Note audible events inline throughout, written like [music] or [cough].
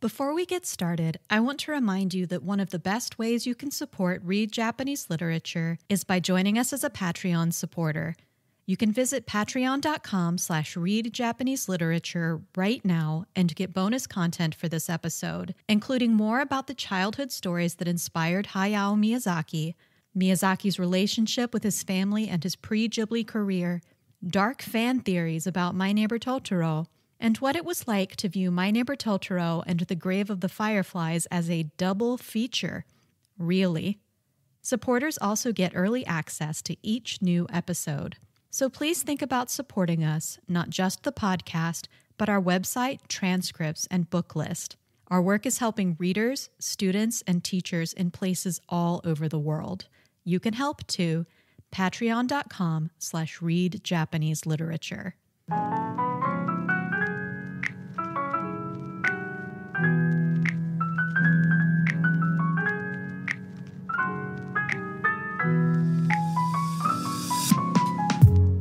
Before we get started, I want to remind you that one of the best ways you can support Read Japanese Literature is by joining us as a Patreon supporter. You can visit patreon.com slash read Japanese literature right now and get bonus content for this episode, including more about the childhood stories that inspired Hayao Miyazaki, Miyazaki's relationship with his family and his pre-Ghibli career, dark fan theories about My Neighbor Totoro, and what it was like to view My Neighbor Totoro and The Grave of the Fireflies as a double feature. Really. Supporters also get early access to each new episode. So please think about supporting us, not just the podcast, but our website, transcripts, and book list. Our work is helping readers, students, and teachers in places all over the world. You can help too. Patreon.com slash read Japanese literature.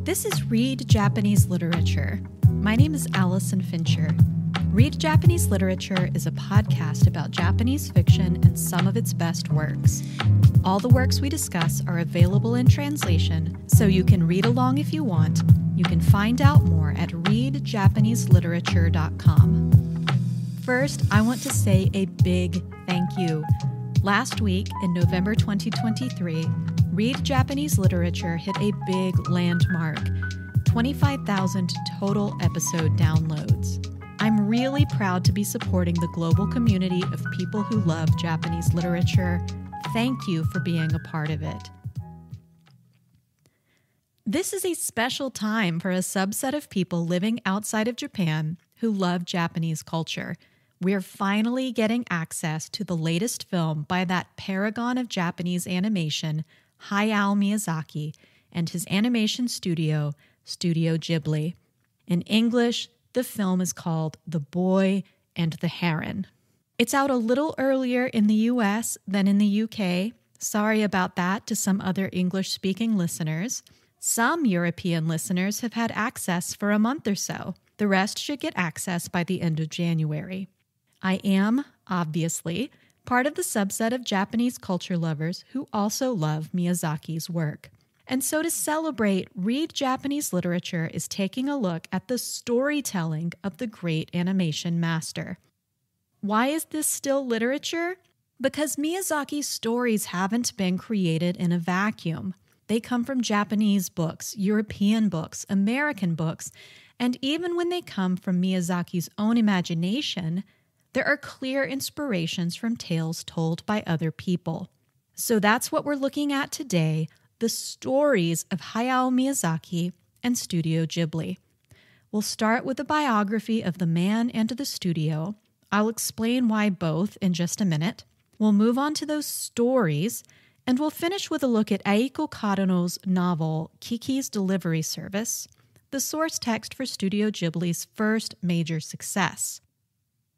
This is Read Japanese Literature. My name is Allison Fincher. Read Japanese Literature is a podcast about Japanese fiction and some of its best works. All the works we discuss are available in translation, so you can read along if you want. You can find out more at readjapaneseliterature.com. First, I want to say a big thank you. Last week, in November 2023, Read Japanese Literature hit a big landmark 25,000 total episode downloads. I'm really proud to be supporting the global community of people who love Japanese literature. Thank you for being a part of it. This is a special time for a subset of people living outside of Japan who love Japanese culture. We're finally getting access to the latest film by that paragon of Japanese animation, Hayao Miyazaki and his animation studio, Studio Ghibli. In English, the film is called The Boy and the Heron. It's out a little earlier in the US than in the UK. Sorry about that to some other English speaking listeners. Some European listeners have had access for a month or so. The rest should get access by the end of January. I am, obviously, part of the subset of Japanese culture lovers who also love Miyazaki's work. And so, to celebrate, Read Japanese Literature is taking a look at the storytelling of the great animation master. Why is this still literature? Because Miyazaki's stories haven't been created in a vacuum. They come from Japanese books, European books, American books, and even when they come from Miyazaki's own imagination, there are clear inspirations from tales told by other people. So that's what we're looking at today the stories of Hayao Miyazaki and Studio Ghibli. We'll start with a biography of the man and the studio. I'll explain why both in just a minute. We'll move on to those stories, and we'll finish with a look at Eiko Kadano's novel, Kiki's Delivery Service, the source text for Studio Ghibli's first major success.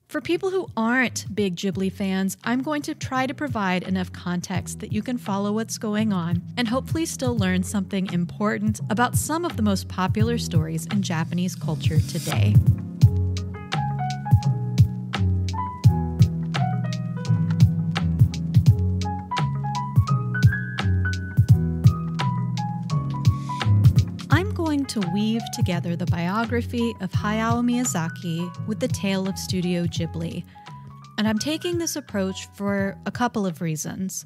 For people who aren't big Ghibli fans, I'm going to try to provide enough context that you can follow what's going on and hopefully still learn something important about some of the most popular stories in Japanese culture today. To weave together the biography of Hayao Miyazaki with the tale of Studio Ghibli. And I'm taking this approach for a couple of reasons.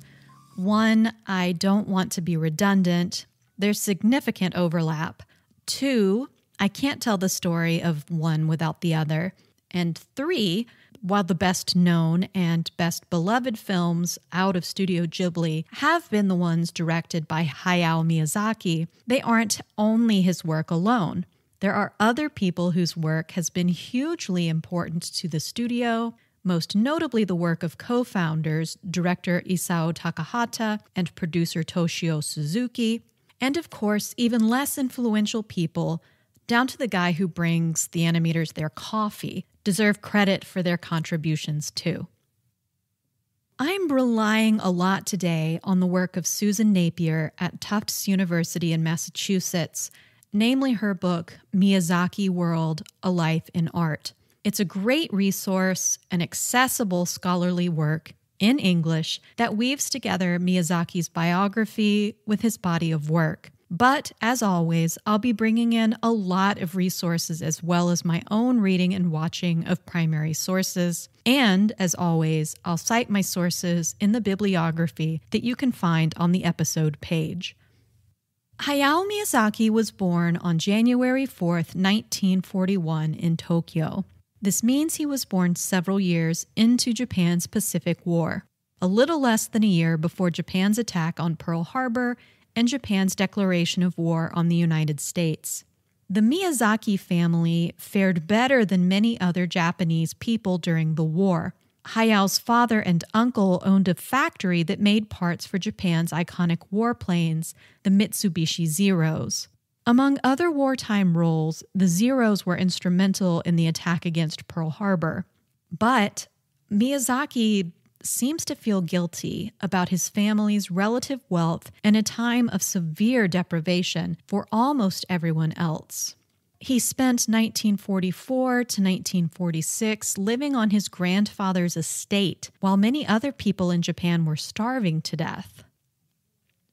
One, I don't want to be redundant, there's significant overlap. Two, I can't tell the story of one without the other. And three, while the best known and best beloved films out of Studio Ghibli have been the ones directed by Hayao Miyazaki, they aren't only his work alone. There are other people whose work has been hugely important to the studio, most notably the work of co founders, director Isao Takahata and producer Toshio Suzuki, and of course, even less influential people, down to the guy who brings the animators their coffee, deserve credit for their contributions too. I'm relying a lot today on the work of Susan Napier at Tufts University in Massachusetts, namely her book, Miyazaki World A Life in Art. It's a great resource, an accessible scholarly work in English that weaves together Miyazaki's biography with his body of work. But as always, I'll be bringing in a lot of resources as well as my own reading and watching of primary sources. And as always, I'll cite my sources in the bibliography that you can find on the episode page. Hayao Miyazaki was born on January 4th, 1941, in Tokyo. This means he was born several years into Japan's Pacific War, a little less than a year before Japan's attack on Pearl Harbor and Japan's declaration of war on the United States. The Miyazaki family fared better than many other Japanese people during the war. Hayao's father and uncle owned a factory that made parts for Japan's iconic warplanes, the Mitsubishi Zeros. Among other wartime roles, the Zeros were instrumental in the attack against Pearl Harbor. But Miyazaki seems to feel guilty about his family's relative wealth in a time of severe deprivation for almost everyone else. He spent 1944 to 1946 living on his grandfather's estate while many other people in Japan were starving to death.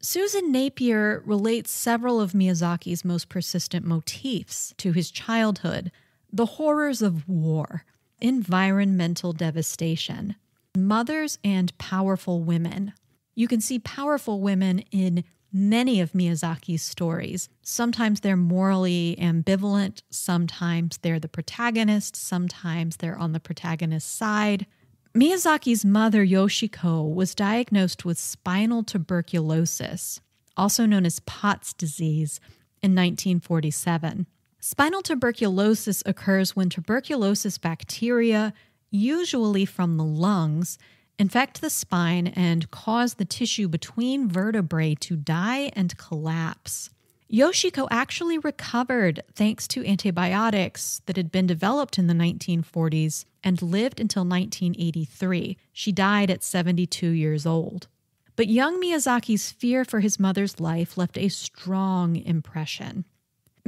Susan Napier relates several of Miyazaki's most persistent motifs to his childhood the horrors of war, environmental devastation, mothers and powerful women. You can see powerful women in many of Miyazaki's stories. Sometimes they're morally ambivalent, sometimes they're the protagonist, sometimes they're on the protagonist's side. Miyazaki's mother, Yoshiko, was diagnosed with spinal tuberculosis, also known as Pott's disease, in 1947. Spinal tuberculosis occurs when tuberculosis bacteria usually from the lungs, infect the spine and cause the tissue between vertebrae to die and collapse. Yoshiko actually recovered thanks to antibiotics that had been developed in the 1940s and lived until 1983. She died at 72 years old. But young Miyazaki's fear for his mother's life left a strong impression.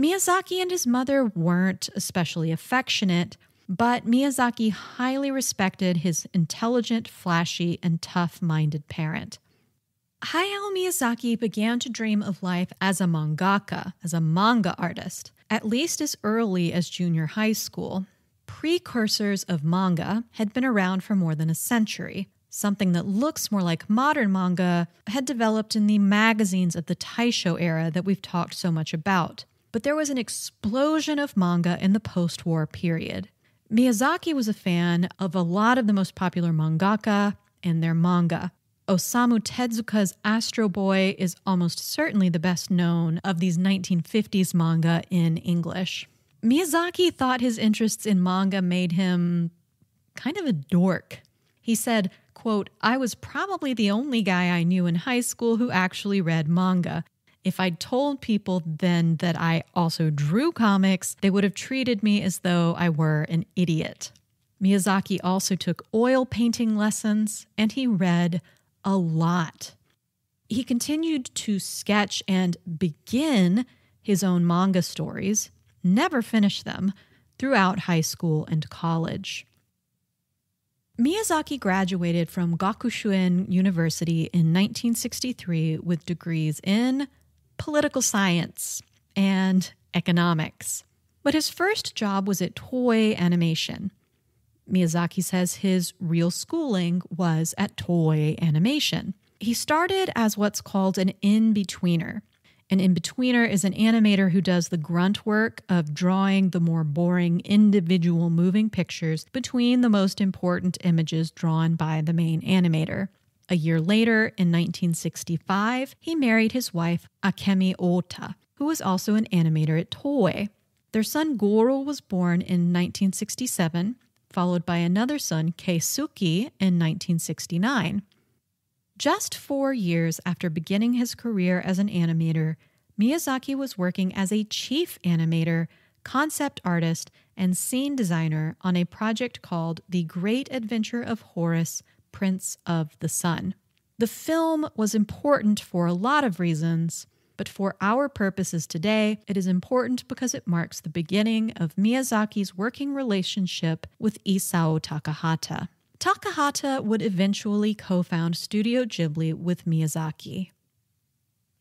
Miyazaki and his mother weren't especially affectionate, but Miyazaki highly respected his intelligent, flashy, and tough minded parent. Hayao Miyazaki began to dream of life as a mangaka, as a manga artist, at least as early as junior high school. Precursors of manga had been around for more than a century. Something that looks more like modern manga had developed in the magazines of the Taisho era that we've talked so much about. But there was an explosion of manga in the post war period. Miyazaki was a fan of a lot of the most popular mangaka and their manga. Osamu Tezuka's Astro Boy is almost certainly the best known of these 1950s manga in English. Miyazaki thought his interests in manga made him kind of a dork. He said, quote, I was probably the only guy I knew in high school who actually read manga. If I'd told people then that I also drew comics, they would have treated me as though I were an idiot. Miyazaki also took oil painting lessons and he read a lot. He continued to sketch and begin his own manga stories, never finish them, throughout high school and college. Miyazaki graduated from Gakushuin University in 1963 with degrees in political science and economics. But his first job was at Toei Animation. Miyazaki says his real schooling was at Toei Animation. He started as what's called an in betweener. An in betweener is an animator who does the grunt work of drawing the more boring individual moving pictures between the most important images drawn by the main animator. A year later, in 1965, he married his wife, Akemi Ota, who was also an animator at Toei. Their son Goro was born in 1967, followed by another son, Keisuke, in 1969. Just four years after beginning his career as an animator, Miyazaki was working as a chief animator, concept artist, and scene designer on a project called The Great Adventure of Horace Prince of the Sun. The film was important for a lot of reasons, but for our purposes today, it is important because it marks the beginning of Miyazaki's working relationship with Isao Takahata. Takahata would eventually co found Studio Ghibli with Miyazaki.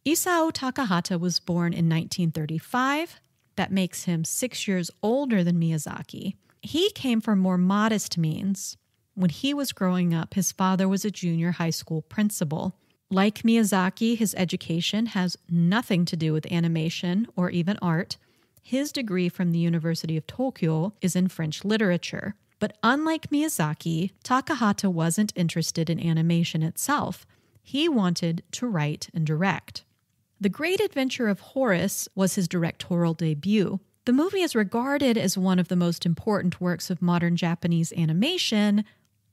Isao Takahata was born in 1935. That makes him six years older than Miyazaki. He came from more modest means. When he was growing up, his father was a junior high school principal. Like Miyazaki, his education has nothing to do with animation or even art. His degree from the University of Tokyo is in French literature. But unlike Miyazaki, Takahata wasn't interested in animation itself. He wanted to write and direct. The Great Adventure of Horace was his directorial debut. The movie is regarded as one of the most important works of modern Japanese animation,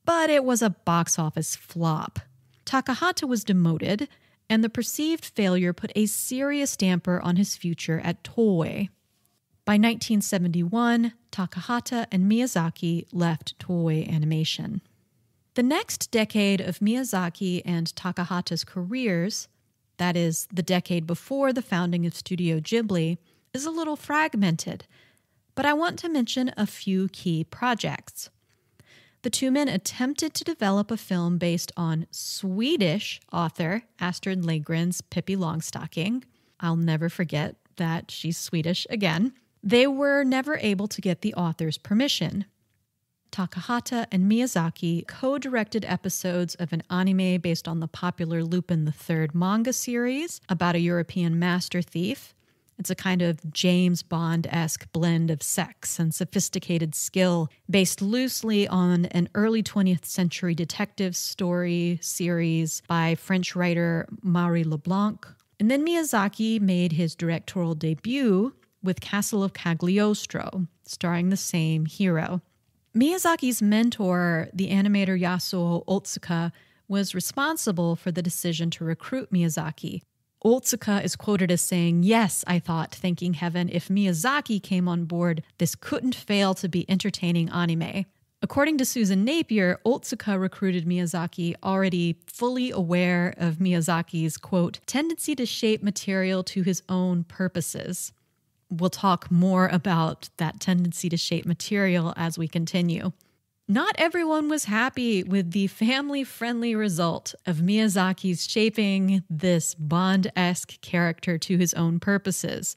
but it was a box office flop. Takahata was demoted, and the perceived failure put a serious damper on his future at Toei. By 1971, Takahata and Miyazaki left Toei Animation. The next decade of Miyazaki and Takahata's careers, that is, the decade before the founding of Studio Ghibli, is a little fragmented, but I want to mention a few key projects. The two men attempted to develop a film based on Swedish author Astrid Lindgren's Pippi Longstocking. I'll never forget that she's Swedish again. They were never able to get the author's permission. Takahata and Miyazaki co directed episodes of an anime based on the popular Lupin III manga series about a European master thief. It's a kind of James Bond esque blend of sex and sophisticated skill, based loosely on an early 20th century detective story series by French writer Maurice Leblanc. And then Miyazaki made his directorial debut with Castle of Cagliostro, starring the same hero. Miyazaki's mentor, the animator Yasuo Otsuka, was responsible for the decision to recruit Miyazaki. Otsuka is quoted as saying, Yes, I thought, thanking heaven, if Miyazaki came on board, this couldn't fail to be entertaining anime. According to Susan Napier, Otsuka recruited Miyazaki already fully aware of Miyazaki's, quote, tendency to shape material to his own purposes we'll talk more about that tendency to shape material as we continue. Not everyone was happy with the family friendly result of Miyazaki's shaping this Bond esque character to his own purposes.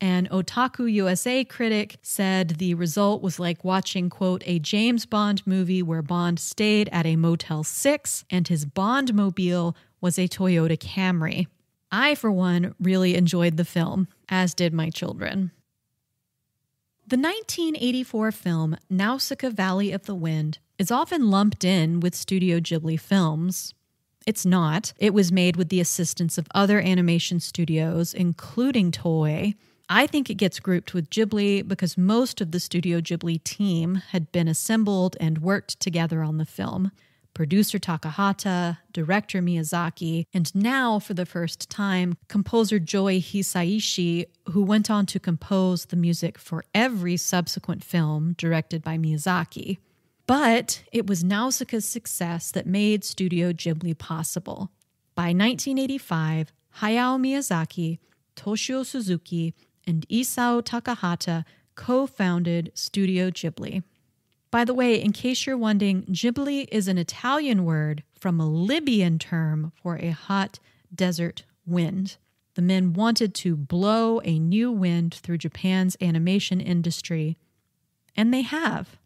An Otaku USA critic said the result was like watching, quote, a James Bond movie where Bond stayed at a Motel 6 and his Bond mobile was a Toyota Camry. I, for one, really enjoyed the film, as did my children. The 1984 film Nausicaa Valley of the Wind is often lumped in with Studio Ghibli films. It's not. It was made with the assistance of other animation studios, including Toei. I think it gets grouped with Ghibli because most of the Studio Ghibli team had been assembled and worked together on the film producer Takahata, director Miyazaki, and now, for the first time, composer Joe Hisaishi, who went on to compose the music for every subsequent film directed by Miyazaki. But it was Nausicaa's success that made Studio Ghibli possible. By 1985, Hayao Miyazaki, Toshio Suzuki, and Isao Takahata co founded Studio Ghibli. By the way, in case you're wondering, Ghibli is an Italian word from a Libyan term for a hot desert wind. The men wanted to blow a new wind through Japan's animation industry, and they have.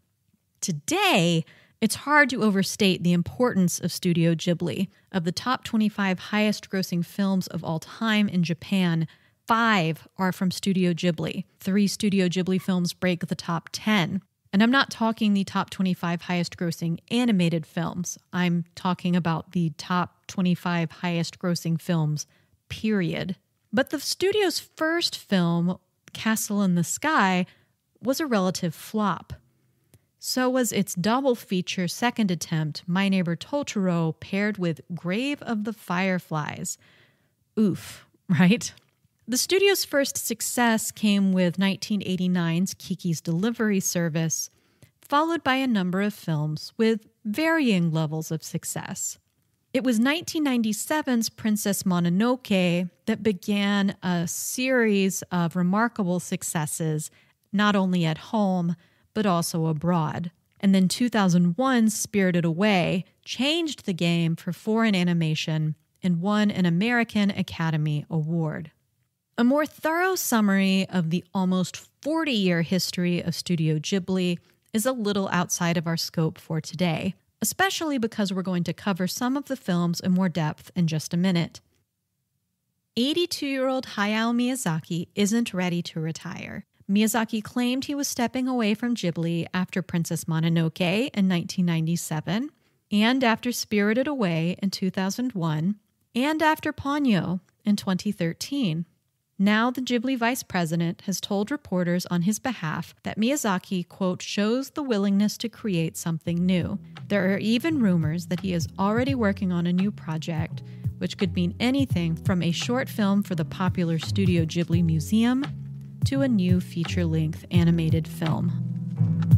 Today, it's hard to overstate the importance of Studio Ghibli. Of the top 25 highest grossing films of all time in Japan, five are from Studio Ghibli. Three Studio Ghibli films break the top 10. And I'm not talking the top 25 highest grossing animated films. I'm talking about the top 25 highest grossing films, period. But the studio's first film, Castle in the Sky, was a relative flop. So was its double feature second attempt, My Neighbor Totoro, paired with Grave of the Fireflies. Oof, [laughs] right? The studio's first success came with 1989's Kiki's Delivery Service, followed by a number of films with varying levels of success. It was 1997's Princess Mononoke that began a series of remarkable successes, not only at home, but also abroad. And then 2001's Spirited Away changed the game for foreign animation and won an American Academy Award. A more thorough summary of the almost 40 year history of Studio Ghibli is a little outside of our scope for today, especially because we're going to cover some of the films in more depth in just a minute. 82 year old Hayao Miyazaki isn't ready to retire. Miyazaki claimed he was stepping away from Ghibli after Princess Mononoke in 1997, and after Spirited Away in 2001, and after Ponyo in 2013. Now, the Ghibli vice president has told reporters on his behalf that Miyazaki, quote, shows the willingness to create something new. There are even rumors that he is already working on a new project, which could mean anything from a short film for the popular Studio Ghibli Museum to a new feature length animated film.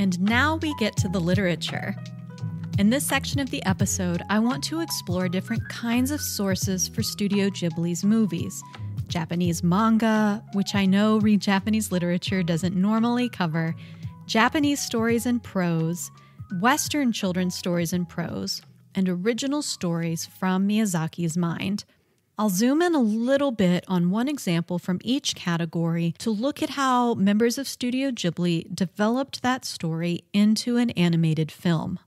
And now we get to the literature. In this section of the episode, I want to explore different kinds of sources for Studio Ghibli's movies. Japanese manga, which I know Read Japanese Literature doesn't normally cover, Japanese stories in prose, Western children's stories in prose, and original stories from Miyazaki's mind. I'll zoom in a little bit on one example from each category to look at how members of Studio Ghibli developed that story into an animated film.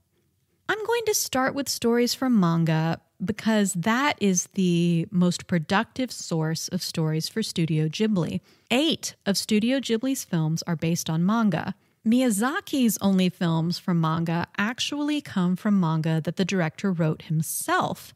I'm going to start with stories from manga because that is the most productive source of stories for Studio Ghibli. Eight of Studio Ghibli's films are based on manga. Miyazaki's only films from manga actually come from manga that the director wrote himself.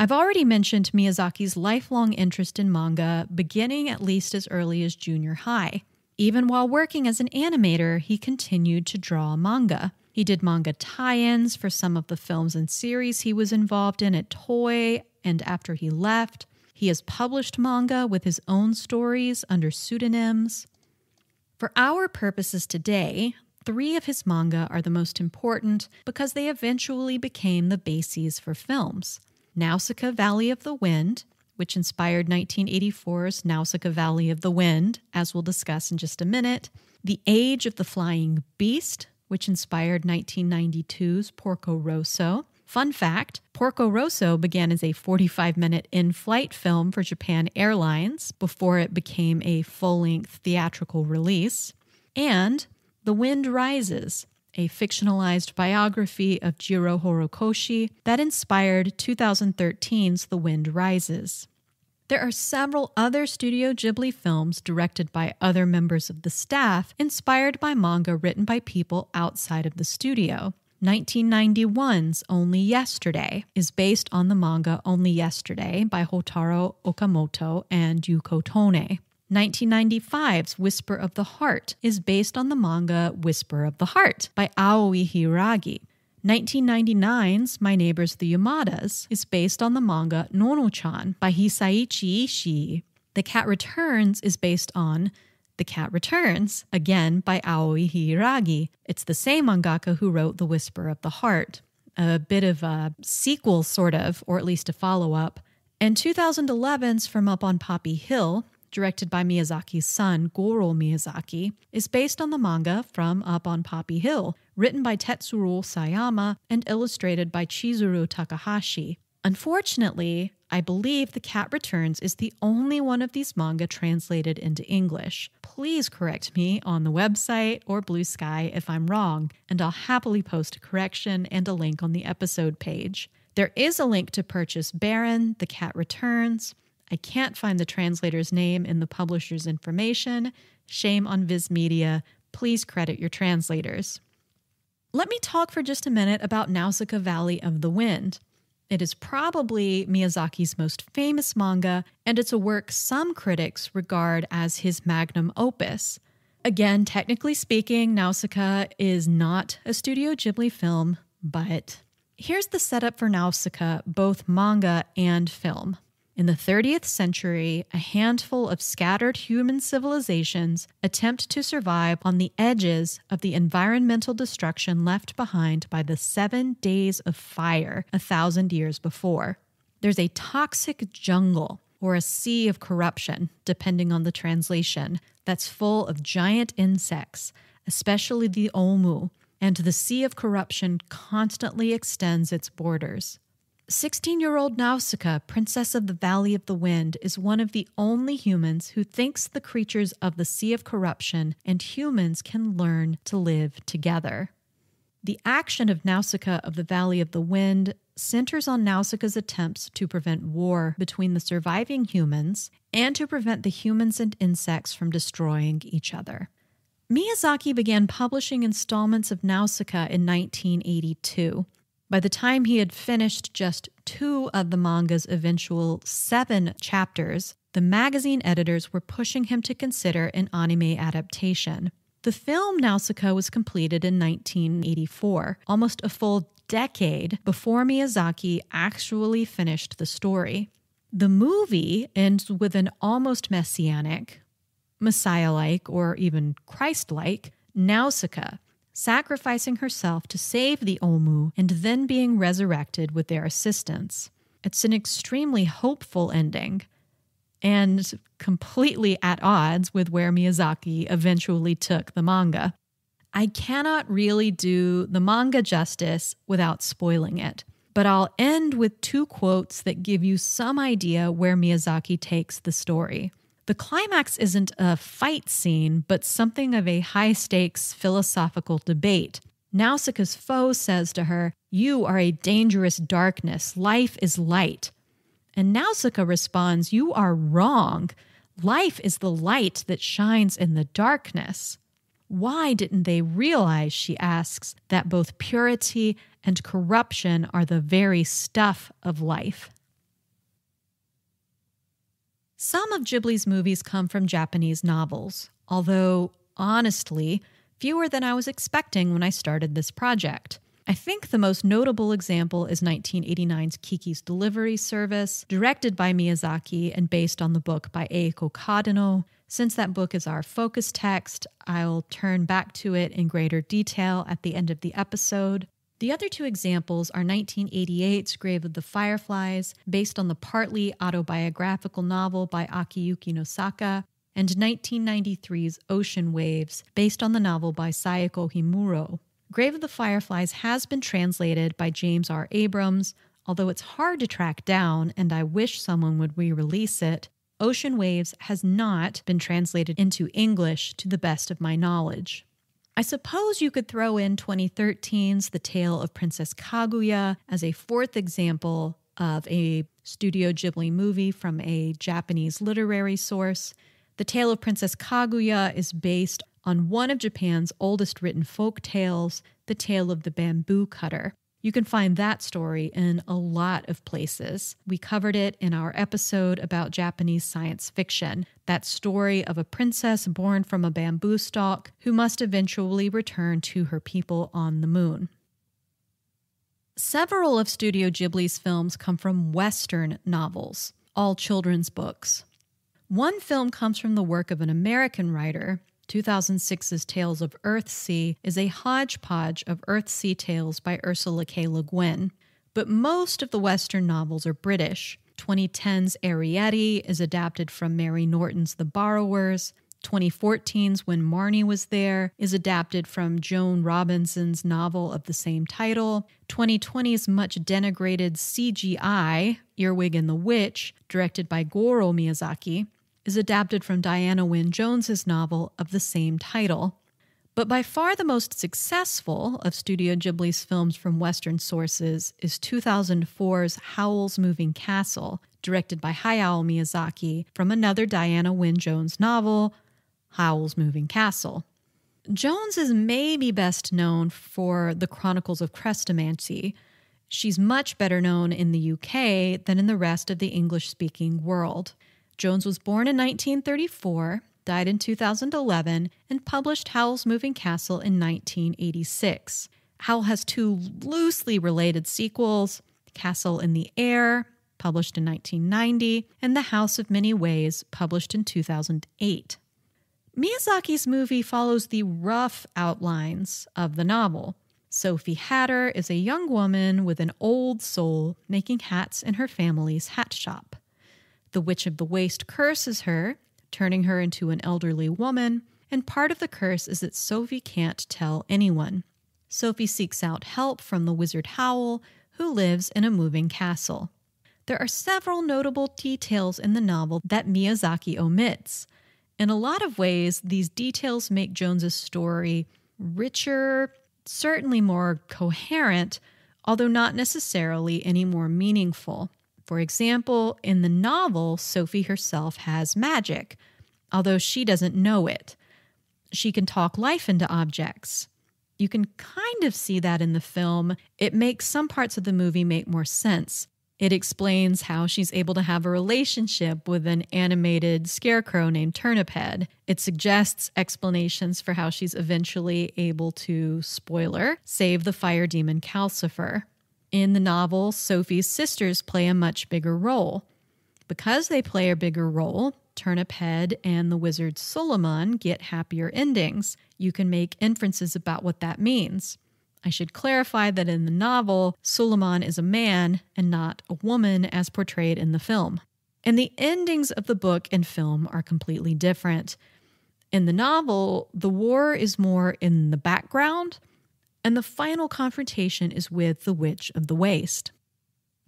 I've already mentioned Miyazaki's lifelong interest in manga, beginning at least as early as junior high. Even while working as an animator, he continued to draw manga. He did manga tie ins for some of the films and series he was involved in at Toei and after he left. He has published manga with his own stories under pseudonyms. For our purposes today, three of his manga are the most important because they eventually became the bases for films. Nausicaa Valley of the Wind, which inspired 1984's Nausicaa Valley of the Wind, as we'll discuss in just a minute, The Age of the Flying Beast, which inspired 1992's Porco Rosso. Fun fact Porco Rosso began as a 45 minute in flight film for Japan Airlines before it became a full length theatrical release. And The Wind Rises, a fictionalized biography of Jiro Horikoshi that inspired 2013's The Wind Rises. There are several other Studio Ghibli films directed by other members of the staff inspired by manga written by people outside of the studio. 1991's Only Yesterday is based on the manga Only Yesterday by Hotaru Okamoto and Yuko Tone. 1995's Whisper of the Heart is based on the manga Whisper of the Heart by Aoi Hiiragi. 1999's My Neighbors the Yamadas is based on the manga Nono-chan by Hisaichi Ishii. The Cat Returns is based on The Cat Returns, again by Aoi Hiiragi. It's the same mangaka who wrote The Whisper of the Heart. A bit of a sequel, sort of, or at least a follow up. And 2011's From Up on Poppy Hill directed by Miyazaki's son, Goro Miyazaki, is based on the manga From Up on Poppy Hill, written by Tetsuro Sayama and illustrated by Chizuru Takahashi. Unfortunately, I believe The Cat Returns is the only one of these manga translated into English. Please correct me on the website or Blue Sky if I'm wrong, and I'll happily post a correction and a link on the episode page. There is a link to purchase Baron, The Cat Returns, I can't find the translator's name in the publisher's information. Shame on Viz Media. Please credit your translators. Let me talk for just a minute about Nausicaa Valley of the Wind. It is probably Miyazaki's most famous manga, and it's a work some critics regard as his magnum opus. Again, technically speaking, Nausicaa is not a Studio Ghibli film, but here's the setup for Nausicaa, both manga and film. In the 30th century, a handful of scattered human civilizations attempt to survive on the edges of the environmental destruction left behind by the seven days of fire a thousand years before. There's a toxic jungle or a sea of corruption, depending on the translation, that's full of giant insects, especially the omu, and the sea of corruption constantly extends its borders. 16 year old Nausicaa, Princess of the Valley of the Wind, is one of the only humans who thinks the creatures of the Sea of Corruption and humans can learn to live together. The action of Nausicaa of the Valley of the Wind centers on Nausicaa's attempts to prevent war between the surviving humans and to prevent the humans and insects from destroying each other. Miyazaki began publishing installments of Nausicaa in 1982. By the time he had finished just two of the manga's eventual seven chapters, the magazine editors were pushing him to consider an anime adaptation. The film Nausicaa was completed in 1984, almost a full decade before Miyazaki actually finished the story. The movie ends with an almost messianic, Messiah like, or even Christ like Nausicaa sacrificing herself to save the Omu and then being resurrected with their assistance. It's an extremely hopeful ending and completely at odds with where Miyazaki eventually took the manga. I cannot really do the manga justice without spoiling it, but I'll end with two quotes that give you some idea where Miyazaki takes the story. The climax isn't a fight scene, but something of a high stakes philosophical debate. Nausicaa's foe says to her, You are a dangerous darkness. Life is light. And Nausicaa responds, You are wrong. Life is the light that shines in the darkness. Why didn't they realize, she asks, that both purity and corruption are the very stuff of life? Some of Ghibli's movies come from Japanese novels, although, honestly, fewer than I was expecting when I started this project. I think the most notable example is 1989's Kiki's Delivery Service, directed by Miyazaki and based on the book by Eiko Kadano. Since that book is our focus text, I'll turn back to it in greater detail at the end of the episode. The other two examples are 1988's Grave of the Fireflies, based on the partly autobiographical novel by Akiyuki Nosaka, and 1993's Ocean Waves, based on the novel by Saeko Himuro. Grave of the Fireflies has been translated by James R. Abrams, although it's hard to track down, and I wish someone would re release it. Ocean Waves has not been translated into English to the best of my knowledge. I suppose you could throw in 2013's The Tale of Princess Kaguya as a fourth example of a Studio Ghibli movie from a Japanese literary source. The Tale of Princess Kaguya is based on one of Japan's oldest written folk tales, The Tale of the Bamboo Cutter. You can find that story in a lot of places. We covered it in our episode about Japanese science fiction that story of a princess born from a bamboo stalk who must eventually return to her people on the moon. Several of Studio Ghibli's films come from Western novels, all children's books. One film comes from the work of an American writer 2006's Tales of Earthsea is a hodgepodge of Earthsea tales by Ursula K. Le Guin. But most of the Western novels are British. 2010's Arrietty is adapted from Mary Norton's The Borrowers. 2014's When Marnie Was There is adapted from Joan Robinson's novel of the same title. 2020's much denigrated CGI, Earwig and the Witch, directed by Goro Miyazaki, is adapted from Diana Wynne Jones's novel of the same title. But by far the most successful of Studio Ghibli's films from Western sources is 2004's Howl's Moving Castle, directed by Hayao Miyazaki from another Diana Wynne Jones novel, Howl's Moving Castle. Jones is maybe best known for The Chronicles of Chrestomanci. She's much better known in the UK than in the rest of the English speaking world. Jones was born in 1934, died in 2011, and published Howl's Moving Castle in 1986. Howl has two loosely related sequels Castle in the Air published in 1990, and The House of Many Ways, published in 2008. Miyazaki's movie follows the rough outlines of the novel. Sophie Hatter is a young woman with an old soul making hats in her family's hat shop. The Witch of the Waste curses her, turning her into an elderly woman, and part of the curse is that Sophie can't tell anyone. Sophie seeks out help from the wizard Howl, who lives in a moving castle. There are several notable details in the novel that Miyazaki omits. In a lot of ways, these details make Jones's story richer, certainly more coherent, although not necessarily any more meaningful. For example, in the novel, Sophie herself has magic, although she doesn't know it. She can talk life into objects. You can kind of see that in the film. It makes some parts of the movie make more sense. It explains how she's able to have a relationship with an animated scarecrow named Turniphead. It suggests explanations for how she's eventually able to, spoiler, save the fire demon Calcifer. In the novel, Sophie's sisters play a much bigger role. Because they play a bigger role, Turniphead and the wizard Suliman get happier endings. You can make inferences about what that means. I should clarify that in the novel, Suliman is a man and not a woman as portrayed in the film. And the endings of the book and film are completely different. In the novel, the war is more in the background, and the final confrontation is with the Witch of the Waste.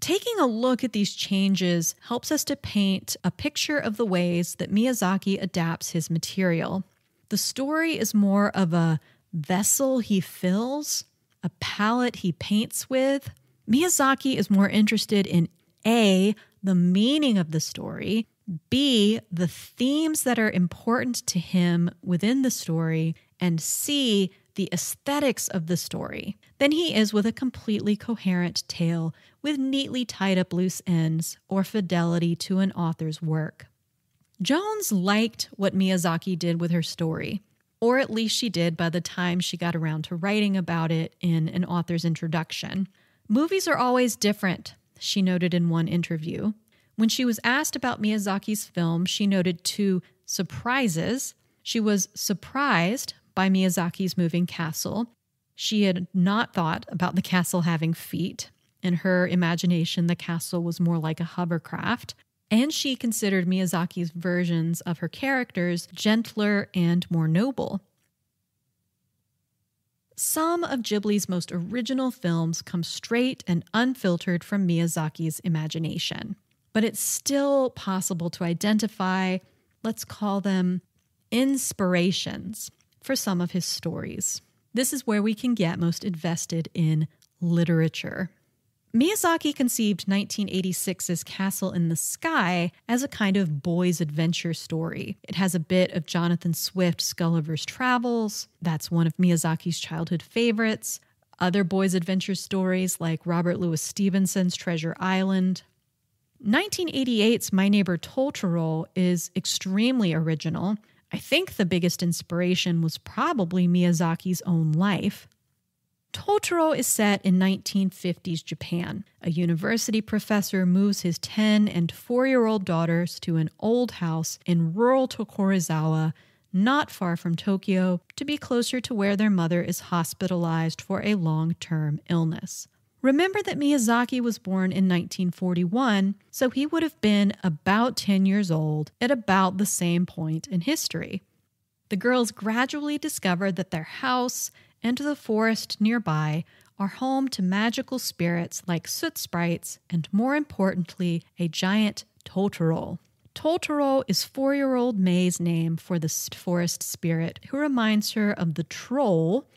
Taking a look at these changes helps us to paint a picture of the ways that Miyazaki adapts his material. The story is more of a vessel he fills, a palette he paints with. Miyazaki is more interested in A, the meaning of the story, B, the themes that are important to him within the story, and C, the aesthetics of the story than he is with a completely coherent tale with neatly tied up loose ends or fidelity to an author's work. Jones liked what Miyazaki did with her story, or at least she did by the time she got around to writing about it in an author's introduction. Movies are always different, she noted in one interview. When she was asked about Miyazaki's film, she noted two surprises. She was surprised by Miyazaki's moving castle. She had not thought about the castle having feet. In her imagination, the castle was more like a hovercraft. And she considered Miyazaki's versions of her characters gentler and more noble. Some of Ghibli's most original films come straight and unfiltered from Miyazaki's imagination, but it's still possible to identify, let's call them inspirations for some of his stories. This is where we can get most invested in literature. Miyazaki conceived 1986's Castle in the Sky as a kind of boy's adventure story. It has a bit of Jonathan Swift's Gulliver's Travels. That's one of Miyazaki's childhood favorites. Other boys' adventure stories like Robert Louis Stevenson's Treasure Island. 1988's My Neighbor Totoro is extremely original. I think the biggest inspiration was probably Miyazaki's own life. Totoro is set in 1950s Japan. A university professor moves his 10 and 4 year old daughters to an old house in rural Tokorozawa, not far from Tokyo, to be closer to where their mother is hospitalized for a long term illness. Remember that Miyazaki was born in 1941, so he would have been about 10 years old at about the same point in history. The girls gradually discover that their house and the forest nearby are home to magical spirits like soot sprites and, more importantly, a giant Totoro. Totoro is four year old Mei's name for the forest spirit who reminds her of the troll,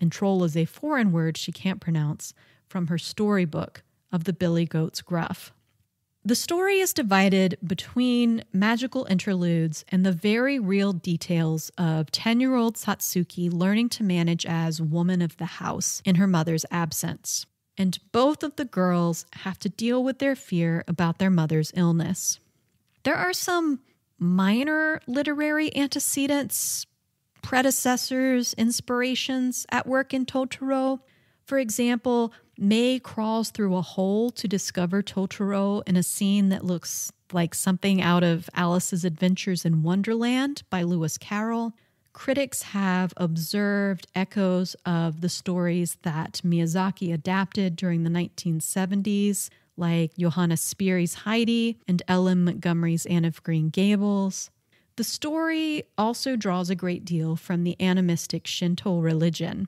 and troll is a foreign word she can't pronounce, from her storybook of the Billy Goat's Gruff. The story is divided between magical interludes and the very real details of 10 year old Satsuki learning to manage as woman of the house in her mother's absence. And both of the girls have to deal with their fear about their mother's illness. There are some minor literary antecedents, predecessors, inspirations at work in Totoro. For example, Mei crawls through a hole to discover Totoro in a scene that looks like something out of Alice's Adventures in Wonderland by Lewis Carroll. Critics have observed echoes of the stories that Miyazaki adapted during the 1970s, like Johanna Spyri's Heidi and L.M. Montgomery's Anne of Green Gables. The story also draws a great deal from the animistic Shinto religion.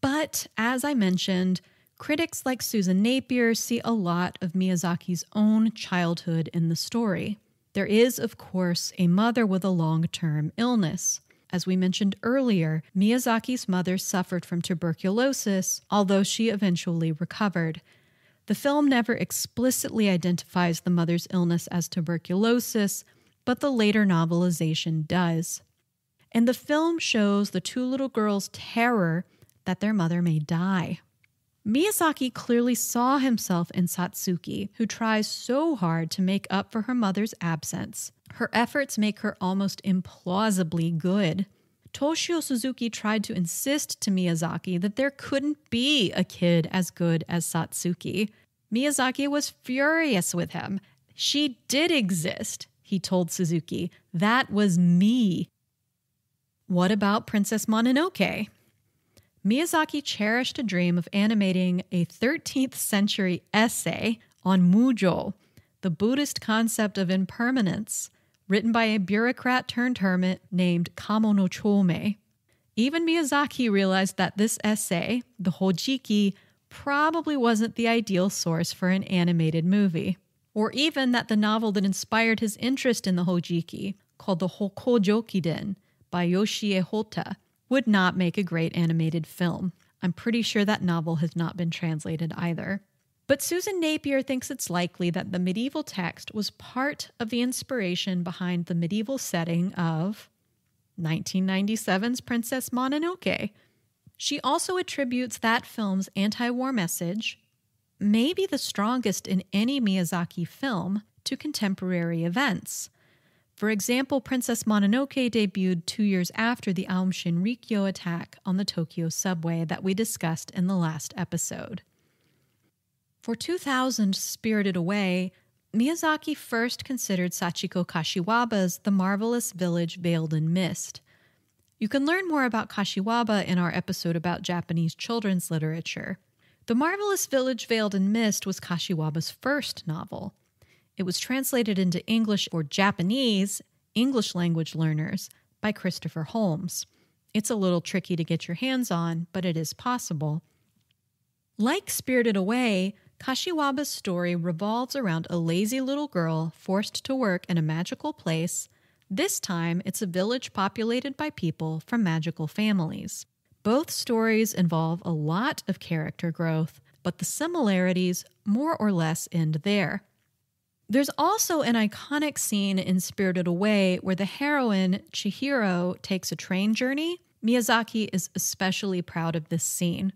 But as I mentioned, critics like Susan Napier see a lot of Miyazaki's own childhood in the story. There is, of course, a mother with a long term illness. As we mentioned earlier, Miyazaki's mother suffered from tuberculosis, although she eventually recovered. The film never explicitly identifies the mother's illness as tuberculosis, but the later novelization does. And the film shows the two little girls' terror that their mother may die. Miyazaki clearly saw himself in Satsuki, who tries so hard to make up for her mother's absence. Her efforts make her almost implausibly good. Toshio Suzuki tried to insist to Miyazaki that there couldn't be a kid as good as Satsuki. Miyazaki was furious with him. She did exist, he told Suzuki. That was me. What about Princess Mononoke? Miyazaki cherished a dream of animating a 13th century essay on Mujo, the Buddhist concept of impermanence, written by a bureaucrat turned hermit named Kamo no Chomei. Even Miyazaki realized that this essay, the Hojoki, probably wasn't the ideal source for an animated movie. Or even that the novel that inspired his interest in the Hojoki, called the Hokojokiden by Yoshie Hotta, would not make a great animated film. I'm pretty sure that novel has not been translated either. But Susan Napier thinks it's likely that the medieval text was part of the inspiration behind the medieval setting of 1997's Princess Mononoke. She also attributes that film's anti war message, maybe the strongest in any Miyazaki film, to contemporary events. For example, Princess Mononoke debuted two years after the Aum Shinrikyo attack on the Tokyo subway that we discussed in the last episode. For 2000 Spirited Away, Miyazaki first considered Sachiko Kashiwaba's The Marvelous Village Veiled in Mist. You can learn more about Kashiwaba in our episode about Japanese children's literature. The Marvelous Village Veiled in Mist was Kashiwaba's first novel. It was translated into English for Japanese, English language learners, by Christopher Holmes. It's a little tricky to get your hands on, but it is possible. Like Spirited Away, Kashiwaba's story revolves around a lazy little girl forced to work in a magical place. This time, it's a village populated by people from magical families. Both stories involve a lot of character growth, but the similarities more or less end there. There's also an iconic scene in Spirited Away where the heroine, Chihiro, takes a train journey. Miyazaki is especially proud of this scene.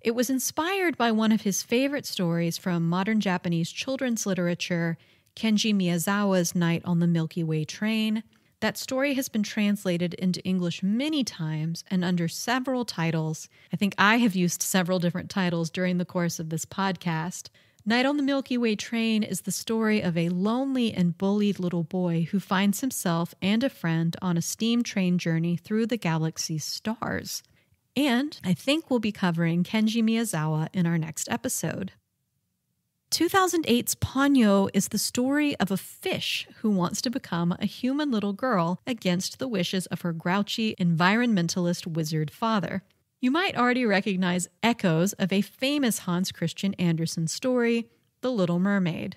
It was inspired by one of his favorite stories from modern Japanese children's literature, Kenji Miyazawa's Night on the Milky Way Train. That story has been translated into English many times and under several titles. I think I have used several different titles during the course of this podcast. Night on the Milky Way train is the story of a lonely and bullied little boy who finds himself and a friend on a steam train journey through the galaxy's stars. And I think we'll be covering Kenji Miyazawa in our next episode. 2008's Ponyo is the story of a fish who wants to become a human little girl against the wishes of her grouchy environmentalist wizard father. You might already recognize echoes of a famous Hans Christian Andersen story, The Little Mermaid.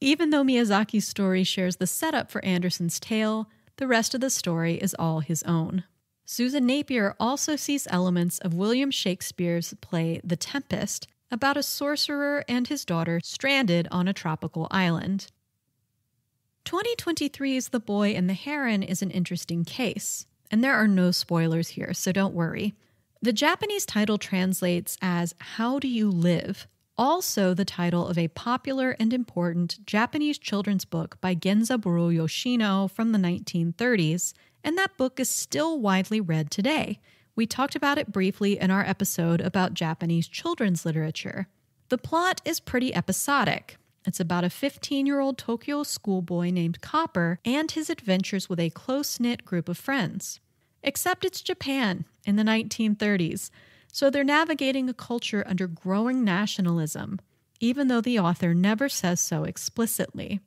Even though Miyazaki's story shares the setup for Andersen's tale, the rest of the story is all his own. Susan Napier also sees elements of William Shakespeare's play The Tempest about a sorcerer and his daughter stranded on a tropical island. 2023's The Boy and the Heron is an interesting case, and there are no spoilers here, so don't worry. The Japanese title translates as How Do You Live? Also, the title of a popular and important Japanese children's book by Genzaburo Yoshino from the 1930s, and that book is still widely read today. We talked about it briefly in our episode about Japanese children's literature. The plot is pretty episodic. It's about a 15 year old Tokyo schoolboy named Copper and his adventures with a close knit group of friends. Except it's Japan in the 1930s, so they're navigating a culture under growing nationalism, even though the author never says so explicitly.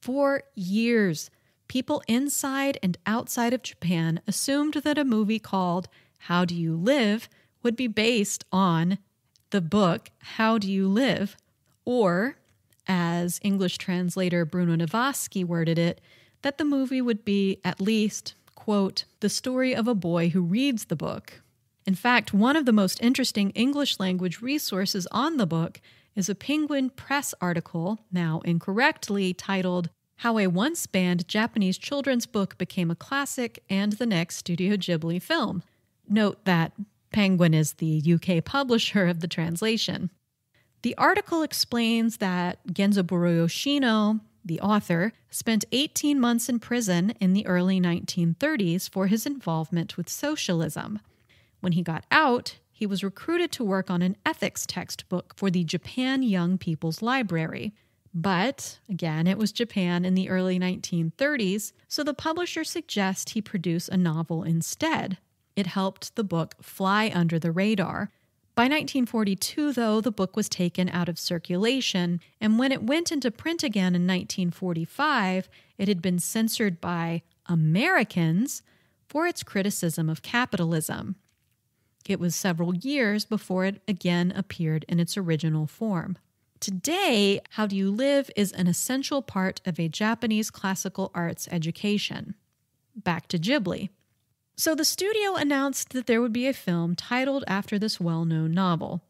For years, people inside and outside of Japan assumed that a movie called How Do You Live would be based on the book How Do You Live? Or, as English translator Bruno Navasky worded it, that the movie would be at least, quote, the story of a boy who reads the book. In fact, one of the most interesting English language resources on the book is a Penguin Press article, now incorrectly titled How a Once Banned Japanese Children's Book Became a Classic and the Next Studio Ghibli Film. Note that Penguin is the UK publisher of the translation. The article explains that Genzaburo Yoshino, the author, spent 18 months in prison in the early 1930s for his involvement with socialism. When he got out, he was recruited to work on an ethics textbook for the Japan Young People's Library. But again, it was Japan in the early 1930s, so the publisher suggests he produce a novel instead. It helped the book fly under the radar. By 1942, though, the book was taken out of circulation, and when it went into print again in 1945, it had been censored by Americans for its criticism of capitalism. It was several years before it again appeared in its original form. Today, How Do You Live is an essential part of a Japanese classical arts education. Back to Ghibli. So the studio announced that there would be a film titled after this well known novel.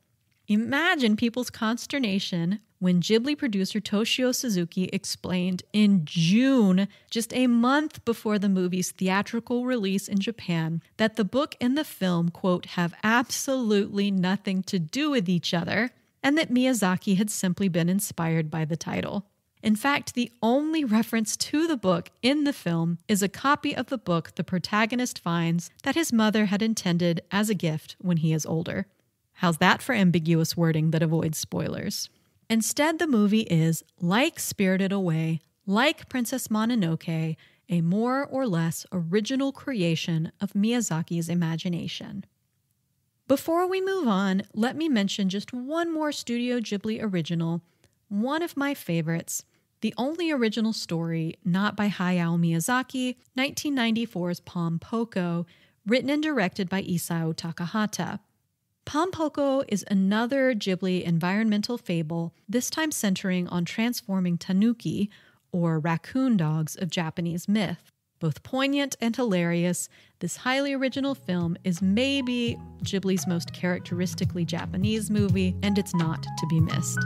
Imagine people's consternation when Ghibli producer Toshio Suzuki explained in June, just a month before the movie's theatrical release in Japan, that the book and the film, quote, have absolutely nothing to do with each other, and that Miyazaki had simply been inspired by the title. In fact, the only reference to the book in the film is a copy of the book the protagonist finds that his mother had intended as a gift when he is older. How's that for ambiguous wording that avoids spoilers? Instead, the movie is, like Spirited Away, like Princess Mononoke, a more or less original creation of Miyazaki's imagination. Before we move on, let me mention just one more Studio Ghibli original, one of my favorites, the only original story not by Hayao Miyazaki, 1994's Pom Poko, written and directed by Isao Takahata. Pom Poko is another Ghibli environmental fable, this time centering on transforming tanuki, or raccoon dogs of Japanese myth. Both poignant and hilarious, this highly original film is maybe Ghibli's most characteristically Japanese movie, and it's not to be missed.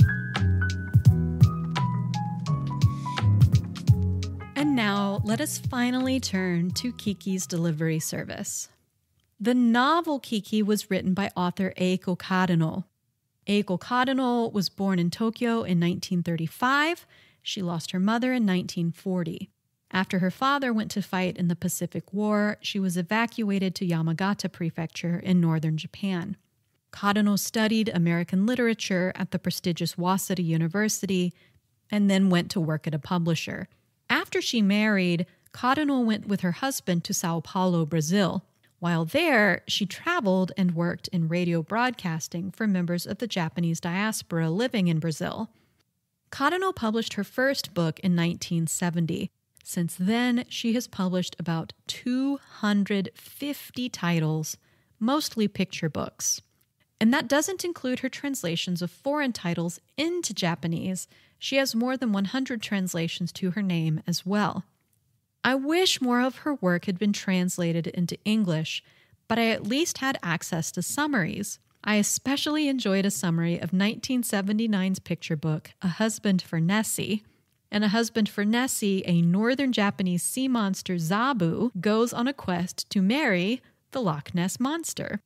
And now let us finally turn to Kiki's delivery service. The novel Kiki was written by author Eiko Kadano. Eiko Kadano was born in Tokyo in 1935. She lost her mother in 1940. After her father went to fight in the Pacific War, she was evacuated to Yamagata Prefecture in northern Japan. Kadano studied American literature at the prestigious Waseda University and then went to work at a publisher. After she married, Kadano went with her husband to Sao Paulo, Brazil. While there, she traveled and worked in radio broadcasting for members of the Japanese diaspora living in Brazil. Kadano published her first book in 1970. Since then, she has published about 250 titles, mostly picture books. And that doesn't include her translations of foreign titles into Japanese, she has more than 100 translations to her name as well. I wish more of her work had been translated into English, but I at least had access to summaries. I especially enjoyed a summary of 1979's picture book, A Husband for Nessie. And A Husband for Nessie, a northern Japanese sea monster, Zabu, goes on a quest to marry the Loch Ness Monster.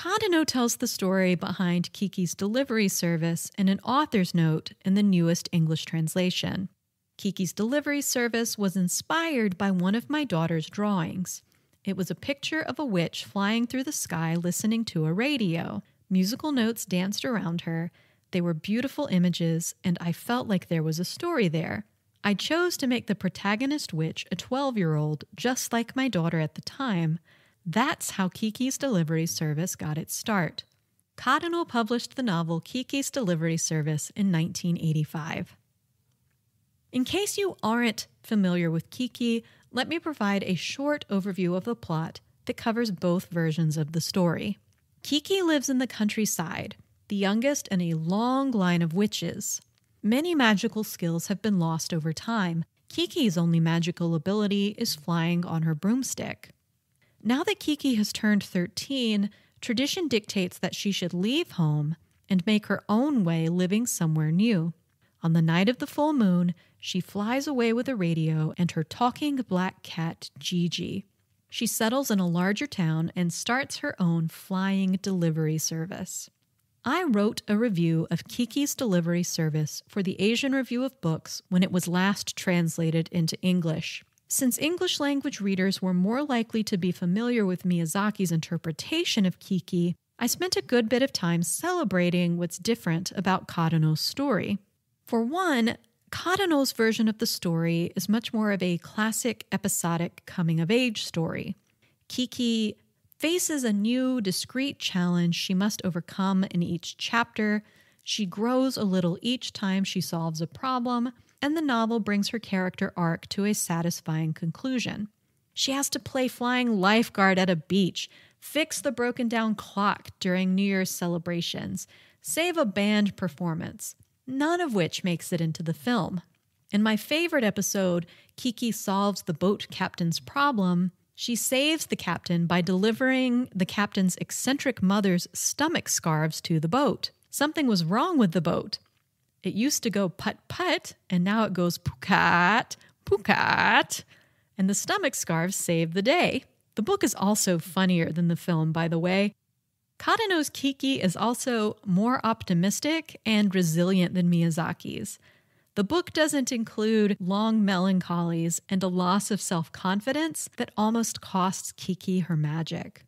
Kadano tells the story behind Kiki's delivery service in an author's note in the newest English translation. Kiki's delivery service was inspired by one of my daughter's drawings. It was a picture of a witch flying through the sky listening to a radio. Musical notes danced around her. They were beautiful images, and I felt like there was a story there. I chose to make the protagonist witch a 12 year old, just like my daughter at the time. That's how Kiki's Delivery Service got its start. Kadano published the novel Kiki's Delivery Service in 1985. In case you aren't familiar with Kiki, let me provide a short overview of the plot that covers both versions of the story. Kiki lives in the countryside, the youngest in a long line of witches. Many magical skills have been lost over time. Kiki's only magical ability is flying on her broomstick. Now that Kiki has turned 13, tradition dictates that she should leave home and make her own way living somewhere new. On the night of the full moon, she flies away with a radio and her talking black cat, Jiji. She settles in a larger town and starts her own flying delivery service. I wrote a review of Kiki's delivery service for the Asian Review of Books when it was last translated into English. Since English language readers were more likely to be familiar with Miyazaki's interpretation of Kiki, I spent a good bit of time celebrating what's different about Kadano's story. For one, Kadano's version of the story is much more of a classic episodic coming of age story. Kiki faces a new, discrete challenge she must overcome in each chapter. She grows a little each time she solves a problem, and the novel brings her character arc to a satisfying conclusion. She has to play flying lifeguard at a beach, fix the broken down clock during New Year's celebrations, save a band performance, none of which makes it into the film. In my favorite episode, Kiki solves the boat captain's problem. She saves the captain by delivering the captain's eccentric mother's stomach scarves to the boat. Something was wrong with the boat. It used to go put put, and now it goes pukat, pukat, and the stomach scarves save the day. The book is also funnier than the film, by the way. Kadano's Kiki is also more optimistic and resilient than Miyazaki's. The book doesn't include long melancholies and a loss of self confidence that almost costs Kiki her magic.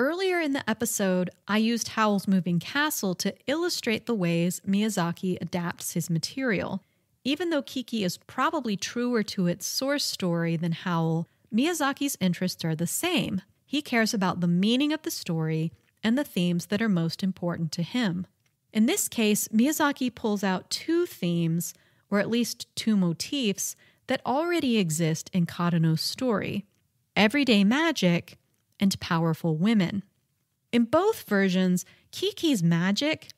Earlier in the episode, I used Howl's Moving Castle to illustrate the ways Miyazaki adapts his material. Even though Kiki is probably truer to its source story than Howl, Miyazaki's interests are the same. He cares about the meaning of the story and the themes that are most important to him. In this case, Miyazaki pulls out two themes, or at least two motifs, that already exist in Kadano's story everyday magic and powerful women. In both versions, Kiki's magic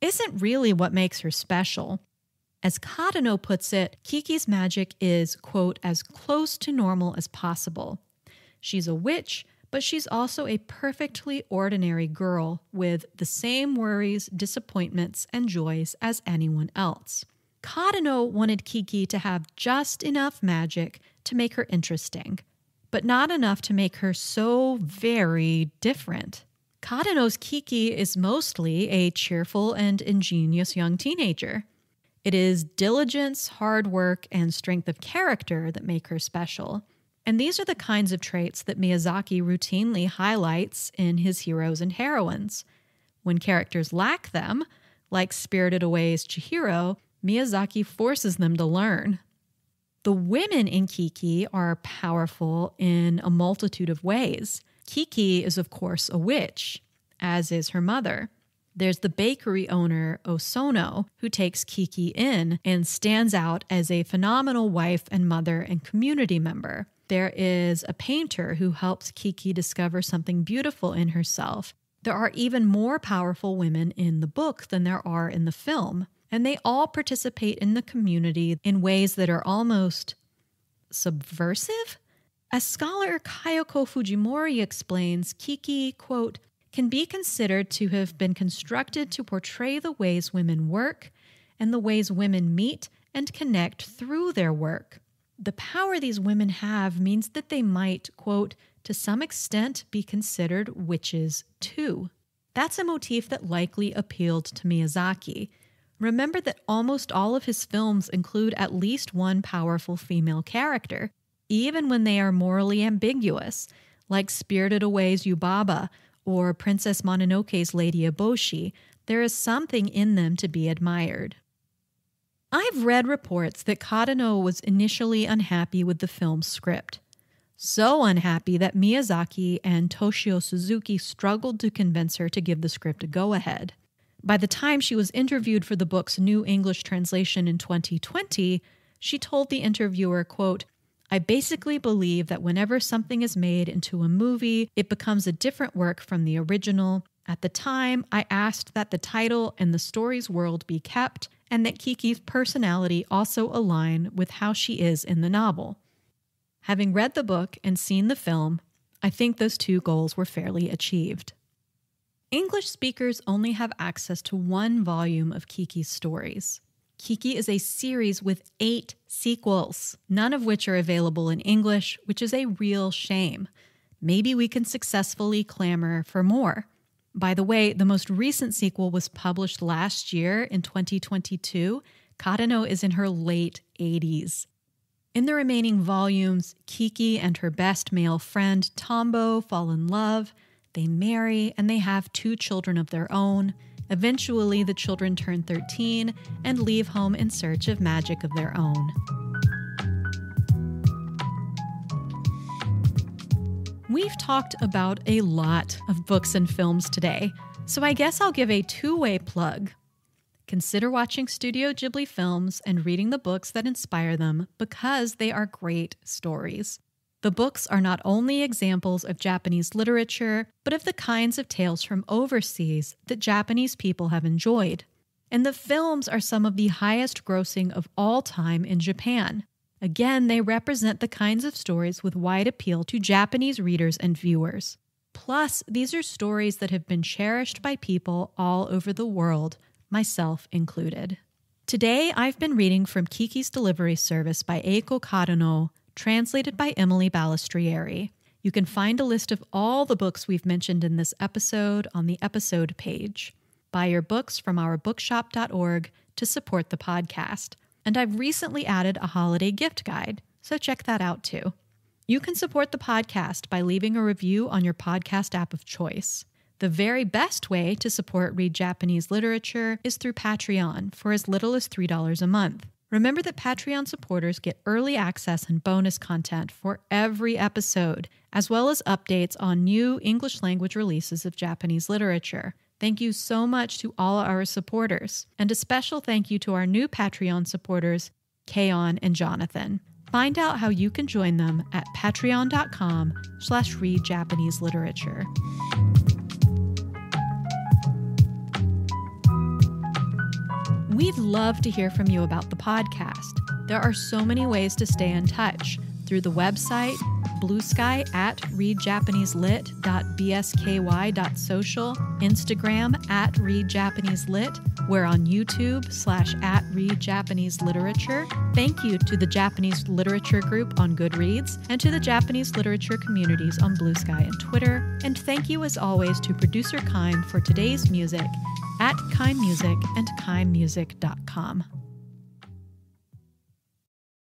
isn't really what makes her special. As Kadano puts it, Kiki's magic is, quote, as close to normal as possible. She's a witch but she's also a perfectly ordinary girl with the same worries, disappointments, and joys as anyone else. Kadano wanted Kiki to have just enough magic to make her interesting, but not enough to make her so very different. Kadano's Kiki is mostly a cheerful and ingenious young teenager. It is diligence, hard work, and strength of character that make her special. And these are the kinds of traits that Miyazaki routinely highlights in his heroes and heroines. When characters lack them, like Spirited Away's Chihiro, Miyazaki forces them to learn. The women in Kiki are powerful in a multitude of ways. Kiki is, of course, a witch, as is her mother. There's the bakery owner, Osono, who takes Kiki in and stands out as a phenomenal wife and mother and community member. There is a painter who helps Kiki discover something beautiful in herself. There are even more powerful women in the book than there are in the film, and they all participate in the community in ways that are almost subversive. As scholar Kayoko Fujimori explains, Kiki, quote, can be considered to have been constructed to portray the ways women work and the ways women meet and connect through their work the power these women have means that they might, quote, to some extent be considered witches too. That's a motif that likely appealed to Miyazaki. Remember that almost all of his films include at least one powerful female character, even when they are morally ambiguous, like Spirited Away's Yubaba or Princess Mononoke's Lady Eboshi. there is something in them to be admired. I've read reports that Kadano was initially unhappy with the film's script. So unhappy that Miyazaki and Toshio Suzuki struggled to convince her to give the script a go ahead. By the time she was interviewed for the book's new English translation in 2020, she told the interviewer, quote, I basically believe that whenever something is made into a movie, it becomes a different work from the original. At the time, I asked that the title and the story's world be kept, and that Kiki's personality also align with how she is in the novel. Having read the book and seen the film, I think those two goals were fairly achieved. English speakers only have access to one volume of Kiki's stories. Kiki is a series with eight sequels, none of which are available in English, which is a real shame. Maybe we can successfully clamor for more. By the way, the most recent sequel was published last year in 2022. Kadano is in her late 80s. In the remaining volumes, Kiki and her best male friend, Tombo, fall in love. They marry and they have two children of their own. Eventually, the children turn 13 and leave home in search of magic of their own. We've talked about a lot of books and films today, so I guess I'll give a two way plug. Consider watching Studio Ghibli films and reading the books that inspire them because they are great stories. The books are not only examples of Japanese literature, but of the kinds of tales from overseas that Japanese people have enjoyed. And the films are some of the highest grossing of all time in Japan. Again, they represent the kinds of stories with wide appeal to Japanese readers and viewers. Plus, these are stories that have been cherished by people all over the world, myself included. Today, I've been reading from Kiki's Delivery Service by Eiko Kadano, translated by Emily Balistrieri. You can find a list of all the books we've mentioned in this episode on the episode page. Buy your books from our bookshop.org to support the podcast. And I've recently added a holiday gift guide, so check that out too. You can support the podcast by leaving a review on your podcast app of choice. The very best way to support Read Japanese Literature is through Patreon for as little as $3 a month. Remember that Patreon supporters get early access and bonus content for every episode, as well as updates on new English language releases of Japanese literature. Thank you so much to all our supporters, and a special thank you to our new Patreon supporters, Kaon and Jonathan. Find out how you can join them at patreon.com slash read Japanese literature. We'd love to hear from you about the podcast. There are so many ways to stay in touch through the website, Blue Sky at readjapaneselit.bsky.social, Instagram at readjapaneselit. We're on YouTube slash at Read Japanese Literature. Thank you to the Japanese Literature Group on Goodreads and to the Japanese Literature communities on Blue Sky and Twitter. And thank you as always to producer Kind for today's music at Kind Music and kindmusic.com.